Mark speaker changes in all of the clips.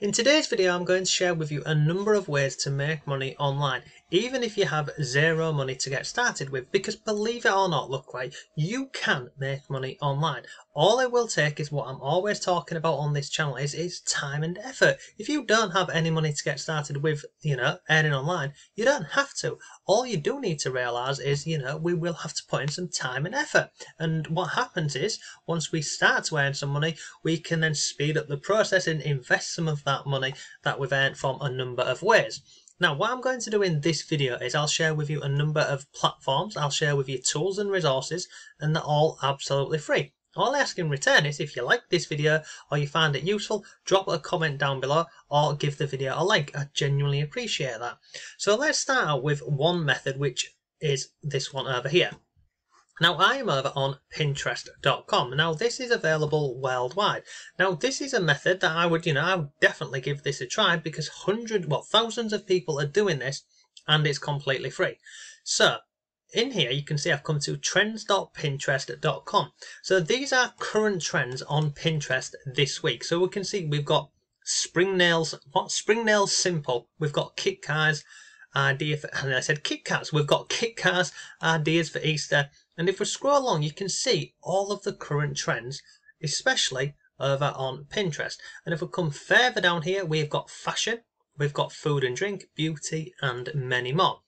Speaker 1: In today's video I'm going to share with you a number of ways to make money online even if you have zero money to get started with because believe it or not look right you can make money online. All it will take is what I'm always talking about on this channel is, is time and effort. If you don't have any money to get started with you know earning online you don't have to. All you do need to realize is you know we will have to put in some time and effort. And what happens is once we start to earn some money we can then speed up the process and invest some of that money that we've earned from a number of ways now, what I'm going to do in this video is I'll share with you a number of platforms, I'll share with you tools and resources, and they're all absolutely free. All I ask in return is if you like this video or you find it useful, drop a comment down below or give the video a like. I genuinely appreciate that. So let's start out with one method, which is this one over here. Now I am over on Pinterest.com. Now this is available worldwide. Now this is a method that I would, you know, I would definitely give this a try because hundreds, well, thousands of people are doing this and it's completely free. So in here you can see I've come to trends.pinterest.com. So these are current trends on Pinterest this week. So we can see we've got spring nails, what spring nails simple. We've got Kit Kars idea for, and I said Kit Kats. We've got Kit Kars ideas for Easter. And if we scroll along, you can see all of the current trends, especially over on Pinterest. And if we come further down here, we've got fashion, we've got food and drink, beauty, and many more.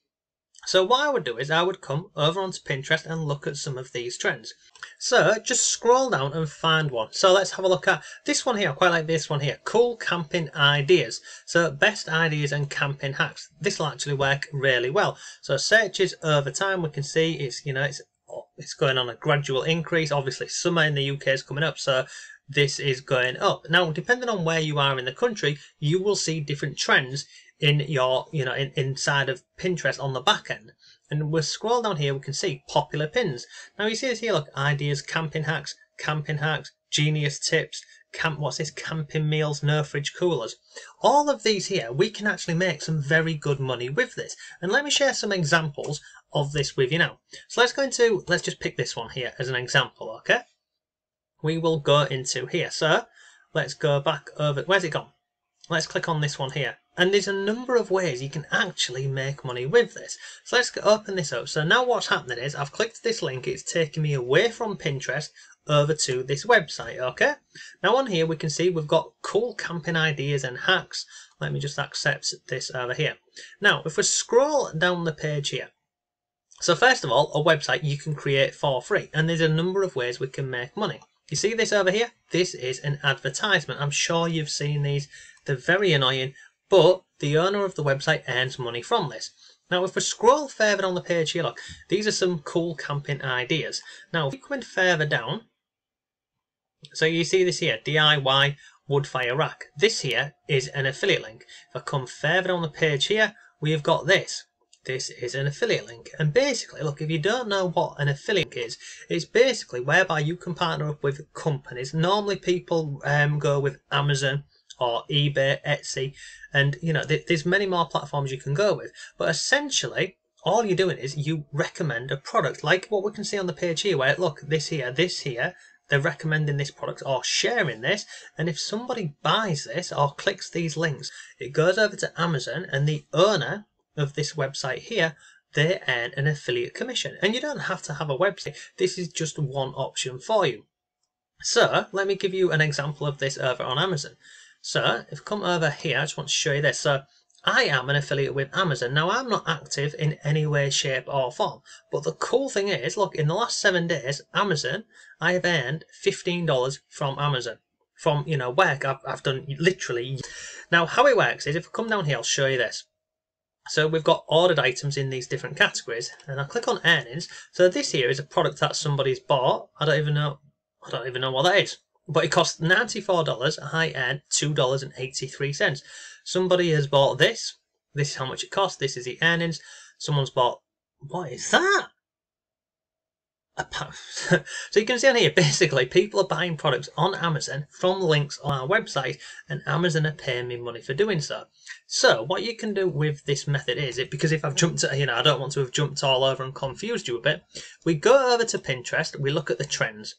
Speaker 1: So what I would do is I would come over onto Pinterest and look at some of these trends. So just scroll down and find one. So let's have a look at this one here. I quite like this one here. Cool camping ideas. So best ideas and camping hacks. This will actually work really well. So searches over time we can see it's you know it's it's going on a gradual increase. Obviously summer in the UK is coming up so this is going up. Now depending on where you are in the country you will see different trends in your, you know, in, inside of Pinterest on the back end. And we'll scroll down here, we can see popular pins. Now you see this here, look, ideas, camping hacks, camping hacks, genius tips, camp, what's this, camping meals, no fridge coolers. All of these here, we can actually make some very good money with this. And let me share some examples of this with you now. So let's go into, let's just pick this one here as an example, okay? We will go into here. So let's go back over, where's it gone? Let's click on this one here. And there's a number of ways you can actually make money with this. So let's open this up. So now what's happening is I've clicked this link. It's taking me away from Pinterest over to this website. Okay. Now on here we can see we've got cool camping ideas and hacks. Let me just accept this over here. Now if we scroll down the page here. So first of all, a website you can create for free. And there's a number of ways we can make money. You see this over here? This is an advertisement. I'm sure you've seen these. They're very annoying, but the owner of the website earns money from this. Now, if we scroll further on the page here, look, these are some cool camping ideas. Now, if we come further down, so you see this here, DIY wood fire rack. This here is an affiliate link. If I come further on the page here, we've got this. This is an affiliate link. And basically, look, if you don't know what an affiliate is, it's basically whereby you can partner up with companies. Normally people um, go with Amazon, or eBay, Etsy, and you know th- there's many more platforms you can go with. But essentially, all you're doing is you recommend a product, like what we can see on the page here, where look this here, this here. They're recommending this product or sharing this, and if somebody buys this or clicks these links, it goes over to Amazon, and the owner of this website here they earn an affiliate commission. And you don't have to have a website. This is just one option for you. So let me give you an example of this over on Amazon. So if come over here, I just want to show you this. So I am an affiliate with Amazon. Now I'm not active in any way, shape or form. But the cool thing is, look, in the last seven days, Amazon, I have earned $15 from Amazon. From, you know, work I've, I've done literally. Now how it works is, if I come down here, I'll show you this. So we've got ordered items in these different categories and I click on earnings. So this here is a product that somebody's bought. I don't even know, I don't even know what that is but it costs $94. a high end, $2.83. Somebody has bought this. This is how much it costs. This is the earnings. Someone's bought, what is that? so you can see on here, basically, people are buying products on Amazon from links on our website, and Amazon are paying me money for doing so. So what you can do with this method is it because if I've jumped, you know, I don't want to have jumped all over and confused you a bit. We go over to Pinterest, we look at the trends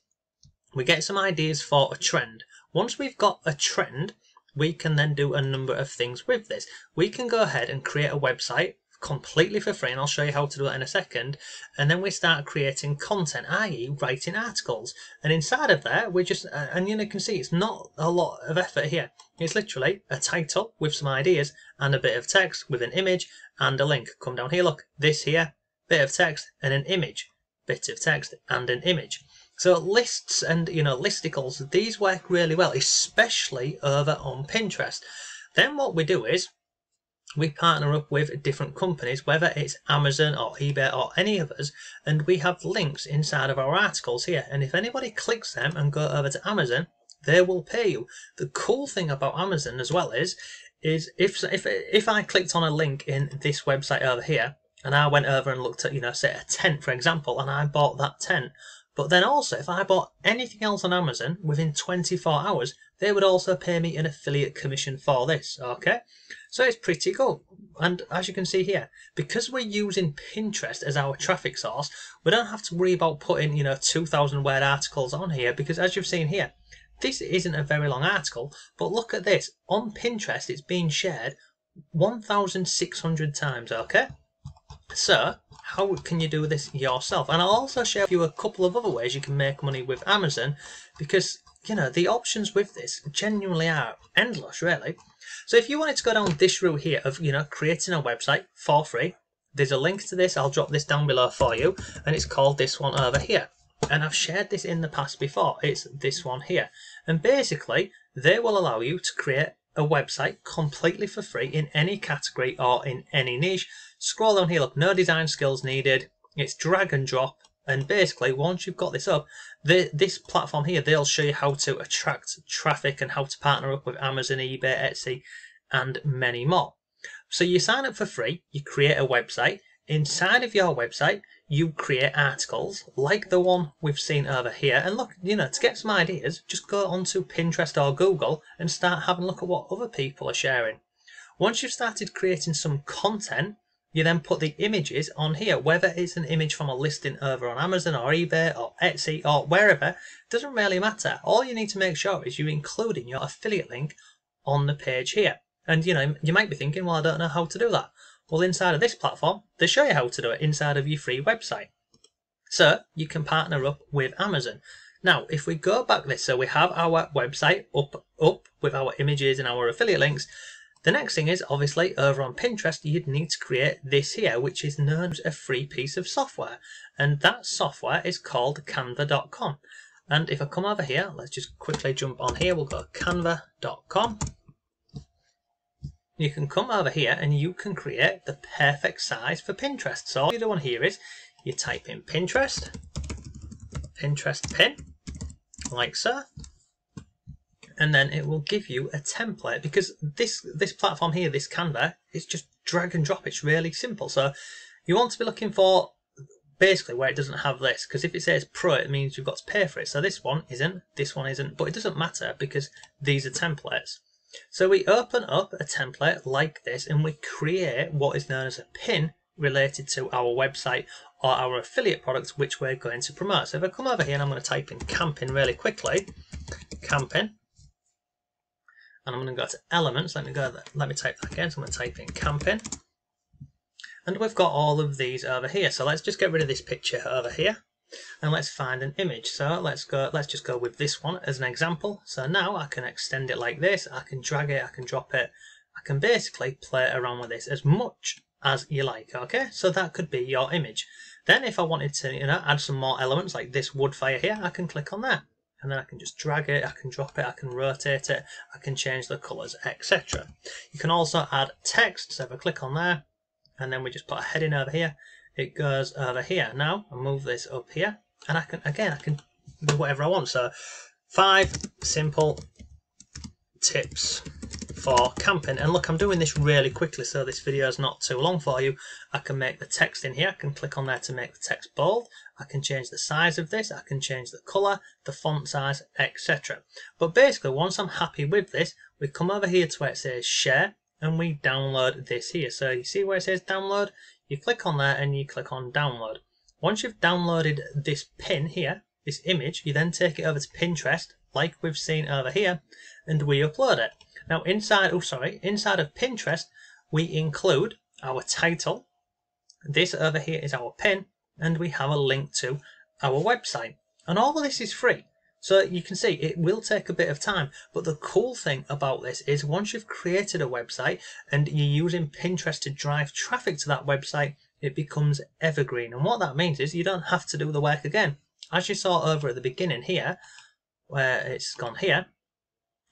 Speaker 1: we get some ideas for a trend. Once we've got a trend, we can then do a number of things with this. We can go ahead and create a website completely for free and I'll show you how to do that in a second. And then we start creating content i.e. writing articles. And inside of there we just uh, and you can see it's not a lot of effort here. It's literally a title with some ideas and a bit of text with an image and a link. Come down here look. This here bit of text and an image. Bit of text and an image so lists and you know listicles these work really well especially over on Pinterest then what we do is we partner up with different companies, whether it's Amazon or eBay or any of us, and we have links inside of our articles here. And if anybody clicks them and go over to Amazon, they will pay you. The cool thing about Amazon as well is, is if if if I clicked on a link in this website over here, and I went over and looked at, you know, say a tent for example, and I bought that tent, but then also, if I bought anything else on Amazon within 24 hours, they would also pay me an affiliate commission for this, okay? So it's pretty good. And as you can see here, because we're using Pinterest as our traffic source, we don't have to worry about putting, you know, 2,000 word articles on here because as you've seen here, this isn't a very long article, but look at this. On Pinterest, it's being shared 1,600 times, okay? So, how can you do this yourself? And I'll also share with you a couple of other ways you can make money with Amazon because, you know, the options with this genuinely are endless, really. So if you wanted to go down this route here of, you know, creating a website for free, there's a link to this. I'll drop this down below for you. And it's called this one over here. And I've shared this in the past before. It's this one here. And basically, they will allow you to create a website completely for free in any category or in any niche. Scroll down here, look, no design skills needed. It's drag and drop. And basically, once you've got this up, the, this platform here, they'll show you how to attract traffic and how to partner up with Amazon, eBay, Etsy, and many more. So you sign up for free, you create a website. Inside of your website, you create articles like the one we've seen over here. And look, you know, to get some ideas, just go onto Pinterest or Google and start having a look at what other people are sharing. Once you've started creating some content, you then put the images on here, whether it's an image from a listing over on Amazon or eBay or Etsy or wherever, doesn't really matter. All you need to make sure is you're including your affiliate link on the page here. And you know, you might be thinking, well, I don't know how to do that. Well, inside of this platform, they show you how to do it inside of your free website. So you can partner up with Amazon. Now, if we go back this, so we have our website up, up with our images and our affiliate links. The next thing is obviously over on Pinterest, you'd need to create this here, which is known as a free piece of software. And that software is called canva.com. And if I come over here, let's just quickly jump on here. We'll go canva.com you can come over here and you can create the perfect size for Pinterest. So all you do on here is you type in Pinterest, Pinterest pin, like so, and then it will give you a template because this this platform here, this Canva, it's just drag and drop. It's really simple. So you want to be looking for basically where it doesn't have this because if it says pro it means you've got to pay for it so this one isn't this one isn't but it doesn't matter because these are templates so we open up a template like this and we create what is known as a pin related to our website or our affiliate product which we're going to promote. So if I come over here and I'm going to type in camping really quickly, camping, and I'm going to go to elements, let me go, There. let me type that again, so I'm going to type in camping, and we've got all of these over here. So let's just get rid of this picture over here. And let's find an image. So let's go let's just go with this one as an example. So now I can extend it like this. I can drag it. I can drop it. I can basically play around with this as much as you like okay? So that could be your image. Then if I wanted to you know add some more elements like this wood fire here I can click on there and then I can just drag it, I can drop it, I can rotate it, I can change the colours, etc. You can also add text, so if I click on there, and then we just put a heading over here, it goes over here. Now I move this up here and I can, again, I can do whatever I want. So five simple tips for camping. And look, I'm doing this really quickly so this video is not too long for you. I can make the text in here. I can click on there to make the text bold. I can change the size of this. I can change the color, the font size, etc. But basically, once I'm happy with this, we come over here to where it says share and we download this here. So you see where it says download? You click on that and you click on download. Once you've downloaded this pin here, this image, you then take it over to Pinterest, like we've seen over here, and we upload it. Now inside, oh sorry, inside of Pinterest, we include our title. This over here is our pin, and we have a link to our website. And all of this is free. So you can see it will take a bit of time, but the cool thing about this is once you've created a website and you're using Pinterest to drive traffic to that website, it becomes evergreen. And what that means is you don't have to do the work again. As you saw over at the beginning here, where it's gone here,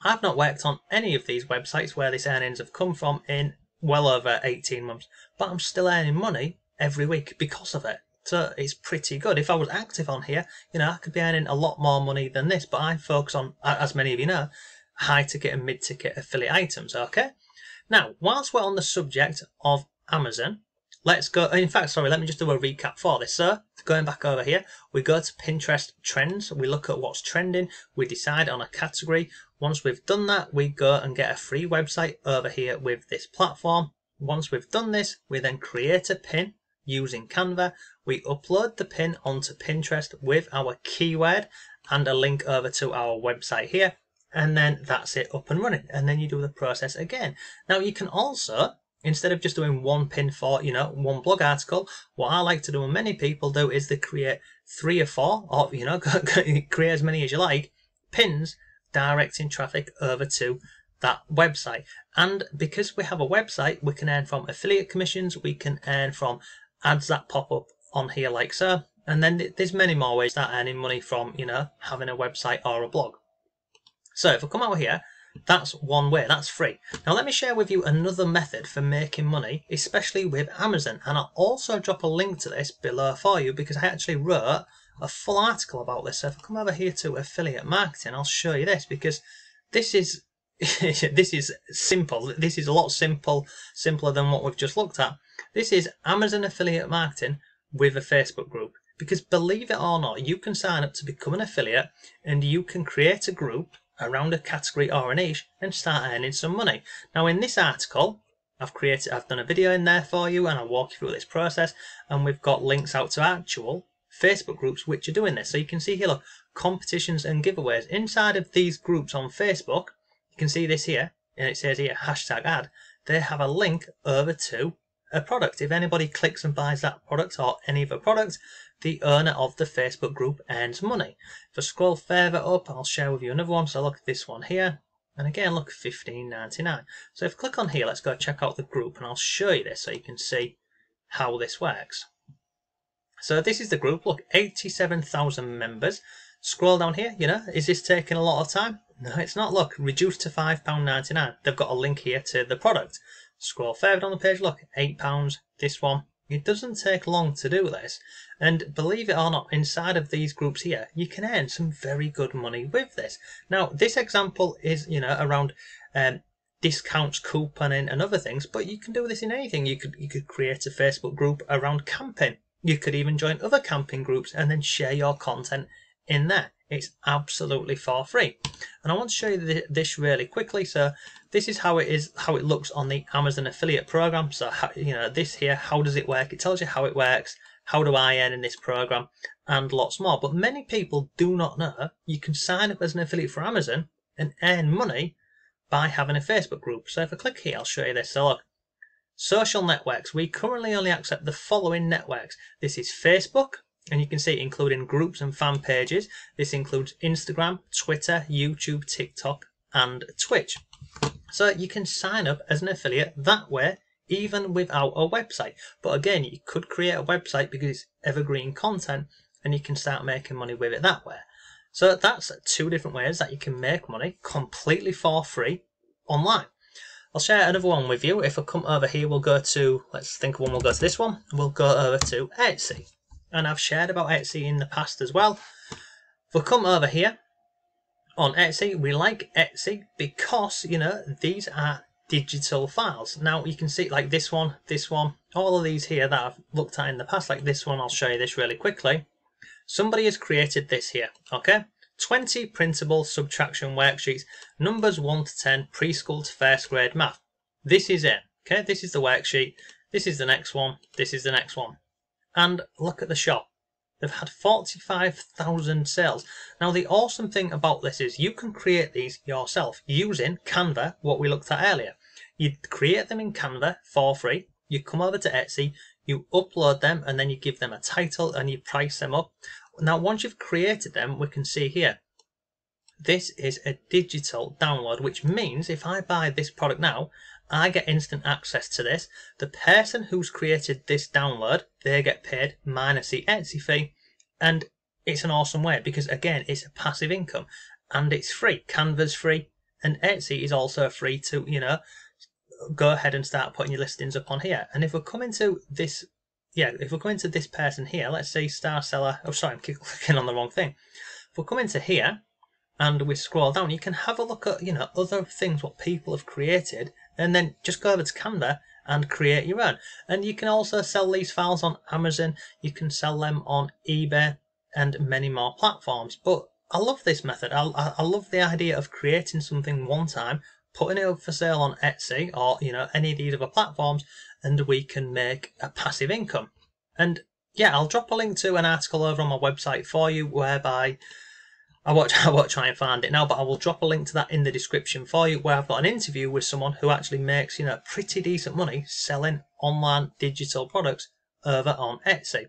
Speaker 1: I've not worked on any of these websites where these earnings have come from in well over 18 months, but I'm still earning money every week because of it. So it's pretty good. If I was active on here, you know, I could be earning a lot more money than this, but I focus on, as many of you know, high ticket and mid ticket affiliate items, okay? Now, whilst we're on the subject of Amazon, let's go, in fact, sorry, let me just do a recap for this. So, going back over here, we go to Pinterest trends, we look at what's trending, we decide on a category. Once we've done that, we go and get a free website over here with this platform. Once we've done this, we then create a pin using Canva. We upload the pin onto Pinterest with our keyword and a link over to our website here. And then that's it up and running. And then you do the process again. Now you can also, instead of just doing one pin for, you know, one blog article, what I like to do and many people do is they create three or four, or, you know, create as many as you like, pins directing traffic over to that website. And because we have a website, we can earn from affiliate commissions, we can earn from ads that pop up on here like so. And then there's many more ways that earning money from, you know, having a website or a blog. So if I come over here, that's one way, that's free. Now let me share with you another method for making money, especially with Amazon. And I'll also drop a link to this below for you because I actually wrote a full article about this. So if I come over here to affiliate marketing, I'll show you this because this is this is simple. This is a lot simple, simpler than what we've just looked at. This is Amazon affiliate marketing with a Facebook group. Because believe it or not, you can sign up to become an affiliate and you can create a group around a category or a niche and start earning some money. Now in this article, I've created, I've done a video in there for you and I'll walk you through this process and we've got links out to actual Facebook groups which are doing this. So you can see here, look, competitions and giveaways. Inside of these groups on Facebook, you can see this here and it says here hashtag ad. They have a link over to a product. If anybody clicks and buys that product or any other product, the owner of the Facebook group earns money. If I scroll further up, I'll share with you another one. So look at this one here. And again, look, 15.99. So if I click on here, let's go check out the group and I'll show you this so you can see how this works. So this is the group. Look, 87,000 members. Scroll down here, you know, is this taking a lot of time? No, it's not. Look, reduced to £5.99. They've got a link here to the product. Scroll further down the page, look, £8, this one. It doesn't take long to do this. And believe it or not, inside of these groups here, you can earn some very good money with this. Now, this example is, you know, around um, discounts, couponing and other things, but you can do this in anything. You could, you could create a Facebook group around camping. You could even join other camping groups and then share your content in there. It's absolutely for free. And I want to show you this really quickly. So this is how it is, how it looks on the Amazon affiliate program. So, you know, this here, how does it work? It tells you how it works. How do I earn in this program? And lots more. But many people do not know you can sign up as an affiliate for Amazon and earn money by having a Facebook group. So if I click here, I'll show you this. So look, social networks. We currently only accept the following networks. This is Facebook, and you can see including groups and fan pages. This includes Instagram, Twitter, YouTube, TikTok, and Twitch. So you can sign up as an affiliate that way, even without a website. But again, you could create a website because it's evergreen content and you can start making money with it that way. So that's two different ways that you can make money completely for free online. I'll share another one with you. If I come over here, we'll go to, let's think of one, we'll go to this one. We'll go over to Etsy and I've shared about Etsy in the past as well. If we come over here on Etsy, we like Etsy because, you know, these are digital files. Now you can see like this one, this one, all of these here that I've looked at in the past, like this one, I'll show you this really quickly. Somebody has created this here, okay? 20 printable subtraction worksheets, numbers 1 to 10, preschool to first grade math. This is it, okay? This is the worksheet. This is the next one. This is the next one and look at the shop. They've had 45,000 sales. Now, the awesome thing about this is you can create these yourself using Canva, what we looked at earlier. You create them in Canva for free. You come over to Etsy, you upload them, and then you give them a title and you price them up. Now, once you've created them, we can see here. This is a digital download, which means if I buy this product now, I get instant access to this. The person who's created this download, they get paid minus the Etsy fee. And it's an awesome way because, again, it's a passive income and it's free. Canva's free and Etsy is also free to, you know, go ahead and start putting your listings up on here. And if we come into this, yeah, if we come into this person here, let's say star seller, oh, sorry, I'm clicking on the wrong thing. If we come into here and we scroll down, you can have a look at, you know, other things what people have created and then just go over to Canva and create your own. And you can also sell these files on Amazon, you can sell them on eBay and many more platforms. But I love this method. I, I love the idea of creating something one time, putting it up for sale on Etsy or you know any of these other platforms, and we can make a passive income. And yeah, I'll drop a link to an article over on my website for you whereby I won't, I won't try and find it now, but I will drop a link to that in the description for you where I've got an interview with someone who actually makes, you know, pretty decent money selling online digital products over on Etsy.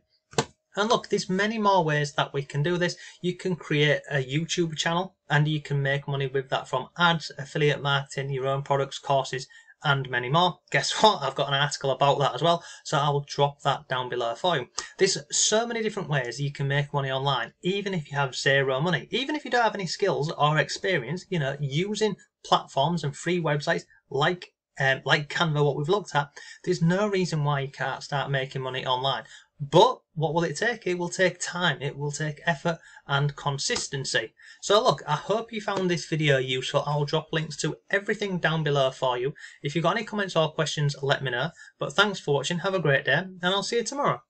Speaker 1: And look, there's many more ways that we can do this. You can create a YouTube channel and you can make money with that from ads, affiliate marketing, your own products, courses, and many more. Guess what? I've got an article about that as well, so I will drop that down below for you. There's so many different ways you can make money online, even if you have zero money. Even if you don't have any skills or experience, you know, using platforms and free websites like um, like Canva, what we've looked at, there's no reason why you can't start making money online. But what will it take? It will take time, it will take effort and consistency. So look, I hope you found this video useful. I'll drop links to everything down below for you. If you've got any comments or questions, let me know. But thanks for watching, have a great day, and I'll see you tomorrow.